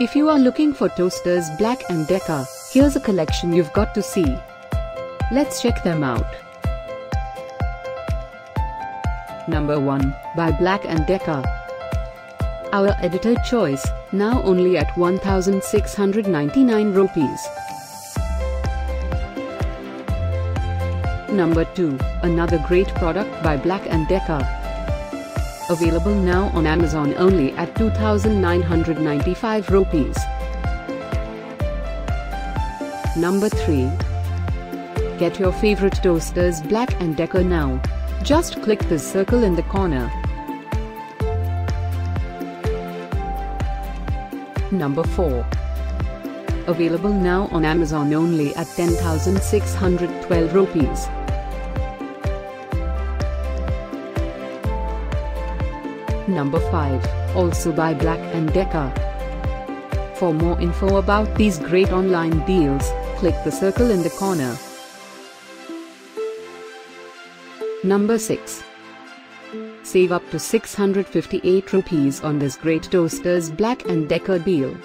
If you are looking for toasters Black & Decker, here's a collection you've got to see. Let's check them out. Number 1, by Black & Decker. Our editor choice, now only at 1699 rupees. Number 2, another great product by Black & Decker. Available now on Amazon only at 2995 rupees. Number 3. Get your favorite toasters Black & Decker now. Just click the circle in the corner. Number 4. Available now on Amazon only at 10,612 rupees. Number 5, also by Black & Decker. For more info about these great online deals, click the circle in the corner. Number 6. Save up to 658 rupees on this great toasters Black & Decker deal.